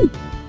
Woo!